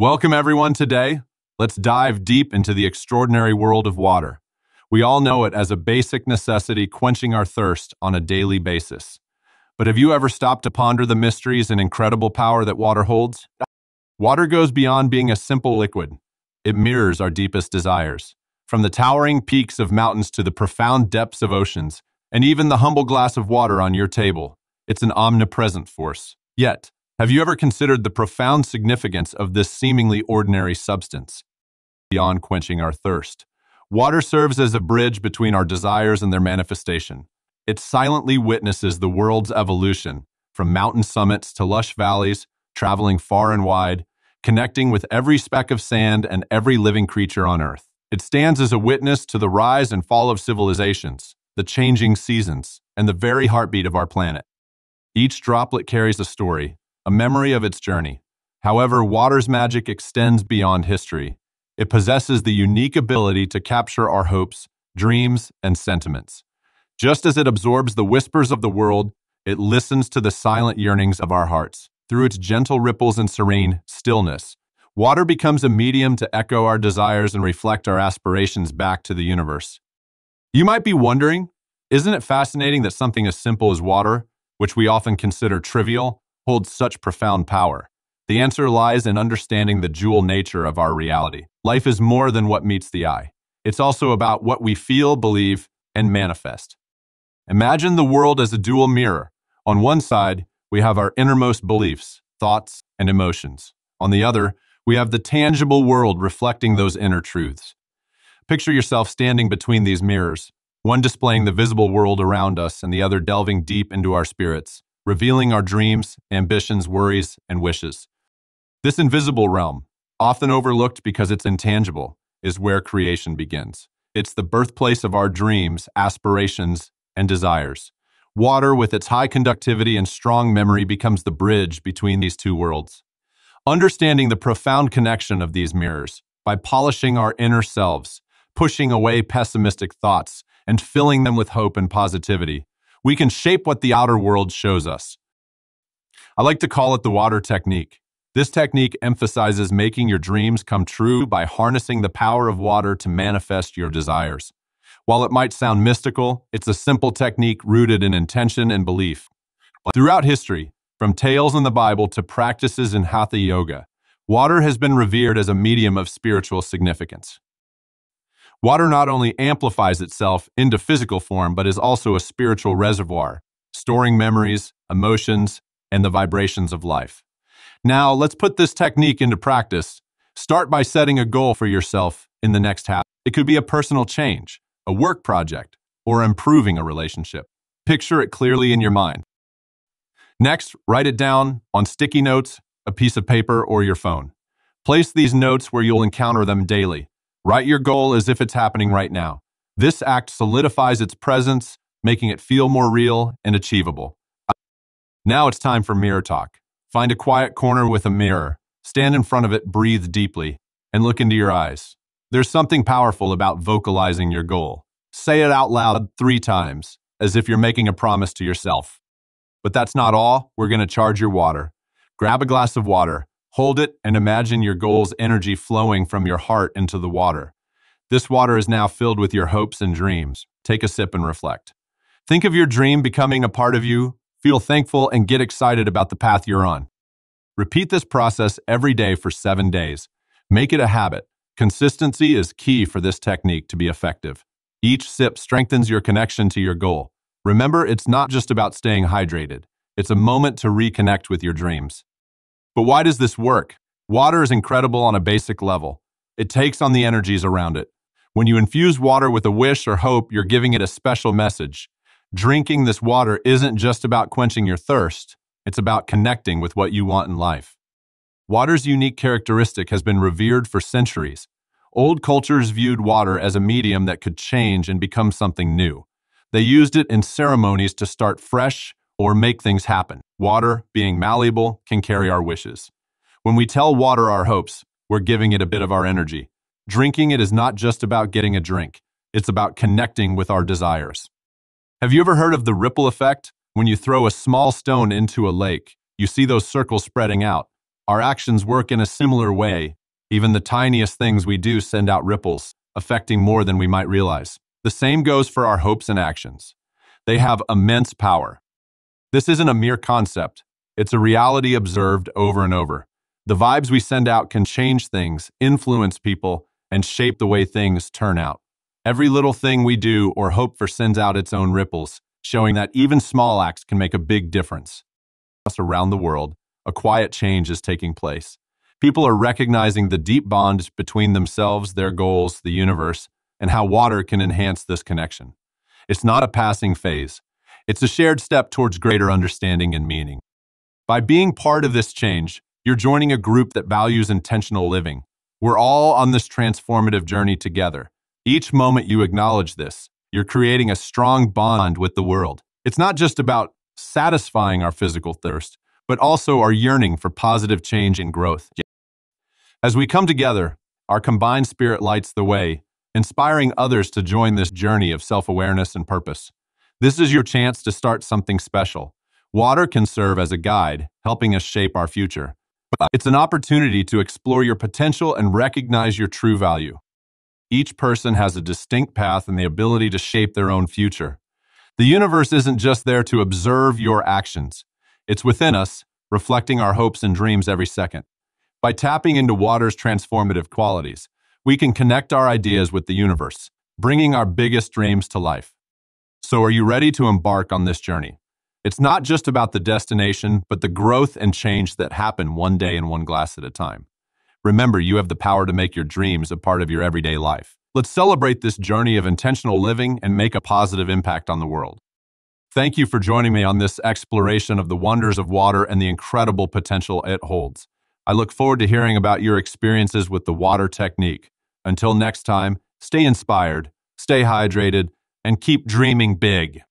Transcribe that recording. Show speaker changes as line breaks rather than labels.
Welcome everyone today. Let's dive deep into the extraordinary world of water. We all know it as a basic necessity quenching our thirst on a daily basis. But have you ever stopped to ponder the mysteries and incredible power that water holds? Water goes beyond being a simple liquid. It mirrors our deepest desires. From the towering peaks of mountains to the profound depths of oceans, and even the humble glass of water on your table, it's an omnipresent force. Yet, have you ever considered the profound significance of this seemingly ordinary substance? Beyond quenching our thirst, water serves as a bridge between our desires and their manifestation. It silently witnesses the world's evolution, from mountain summits to lush valleys, traveling far and wide, connecting with every speck of sand and every living creature on Earth. It stands as a witness to the rise and fall of civilizations, the changing seasons, and the very heartbeat of our planet. Each droplet carries a story, a memory of its journey. However, water's magic extends beyond history. It possesses the unique ability to capture our hopes, dreams, and sentiments. Just as it absorbs the whispers of the world, it listens to the silent yearnings of our hearts. Through its gentle ripples and serene stillness, water becomes a medium to echo our desires and reflect our aspirations back to the universe. You might be wondering, isn't it fascinating that something as simple as water, which we often consider trivial, holds such profound power? The answer lies in understanding the dual nature of our reality. Life is more than what meets the eye. It's also about what we feel, believe, and manifest. Imagine the world as a dual mirror. On one side, we have our innermost beliefs, thoughts, and emotions. On the other, we have the tangible world reflecting those inner truths. Picture yourself standing between these mirrors, one displaying the visible world around us and the other delving deep into our spirits, revealing our dreams, ambitions, worries, and wishes. This invisible realm, often overlooked because it's intangible, is where creation begins. It's the birthplace of our dreams, aspirations, and desires. Water, with its high conductivity and strong memory, becomes the bridge between these two worlds. Understanding the profound connection of these mirrors, by polishing our inner selves, pushing away pessimistic thoughts, and filling them with hope and positivity, we can shape what the outer world shows us. I like to call it the water technique. This technique emphasizes making your dreams come true by harnessing the power of water to manifest your desires. While it might sound mystical, it's a simple technique rooted in intention and belief. Throughout history, from tales in the Bible to practices in Hatha Yoga, water has been revered as a medium of spiritual significance. Water not only amplifies itself into physical form, but is also a spiritual reservoir, storing memories, emotions, and the vibrations of life. Now, let's put this technique into practice. Start by setting a goal for yourself in the next half. It could be a personal change, a work project, or improving a relationship. Picture it clearly in your mind. Next, write it down on sticky notes, a piece of paper, or your phone. Place these notes where you'll encounter them daily. Write your goal as if it's happening right now. This act solidifies its presence, making it feel more real and achievable. Now it's time for mirror talk. Find a quiet corner with a mirror, stand in front of it, breathe deeply, and look into your eyes. There's something powerful about vocalizing your goal. Say it out loud three times, as if you're making a promise to yourself. But that's not all. We're going to charge your water. Grab a glass of water, hold it, and imagine your goal's energy flowing from your heart into the water. This water is now filled with your hopes and dreams. Take a sip and reflect. Think of your dream becoming a part of you, feel thankful, and get excited about the path you're on. Repeat this process every day for seven days. Make it a habit. Consistency is key for this technique to be effective. Each sip strengthens your connection to your goal. Remember, it's not just about staying hydrated. It's a moment to reconnect with your dreams. But why does this work? Water is incredible on a basic level. It takes on the energies around it. When you infuse water with a wish or hope, you're giving it a special message. Drinking this water isn't just about quenching your thirst, it's about connecting with what you want in life. Water's unique characteristic has been revered for centuries. Old cultures viewed water as a medium that could change and become something new. They used it in ceremonies to start fresh or make things happen. Water, being malleable, can carry our wishes. When we tell water our hopes, we're giving it a bit of our energy. Drinking it is not just about getting a drink, it's about connecting with our desires. Have you ever heard of the ripple effect? When you throw a small stone into a lake, you see those circles spreading out. Our actions work in a similar way. Even the tiniest things we do send out ripples, affecting more than we might realize. The same goes for our hopes and actions. They have immense power. This isn't a mere concept. It's a reality observed over and over. The vibes we send out can change things, influence people, and shape the way things turn out. Every little thing we do or hope for sends out its own ripples, showing that even small acts can make a big difference. Around the world, a quiet change is taking place. People are recognizing the deep bond between themselves, their goals, the universe, and how water can enhance this connection. It's not a passing phase. It's a shared step towards greater understanding and meaning. By being part of this change, you're joining a group that values intentional living. We're all on this transformative journey together. Each moment you acknowledge this, you're creating a strong bond with the world. It's not just about satisfying our physical thirst, but also our yearning for positive change and growth. As we come together, our combined spirit lights the way, inspiring others to join this journey of self-awareness and purpose. This is your chance to start something special. Water can serve as a guide, helping us shape our future. It's an opportunity to explore your potential and recognize your true value. Each person has a distinct path and the ability to shape their own future. The universe isn't just there to observe your actions. It's within us, reflecting our hopes and dreams every second. By tapping into water's transformative qualities, we can connect our ideas with the universe, bringing our biggest dreams to life. So are you ready to embark on this journey? It's not just about the destination, but the growth and change that happen one day and one glass at a time. Remember, you have the power to make your dreams a part of your everyday life. Let's celebrate this journey of intentional living and make a positive impact on the world. Thank you for joining me on this exploration of the wonders of water and the incredible potential it holds. I look forward to hearing about your experiences with the water technique. Until next time, stay inspired, stay hydrated, and keep dreaming big.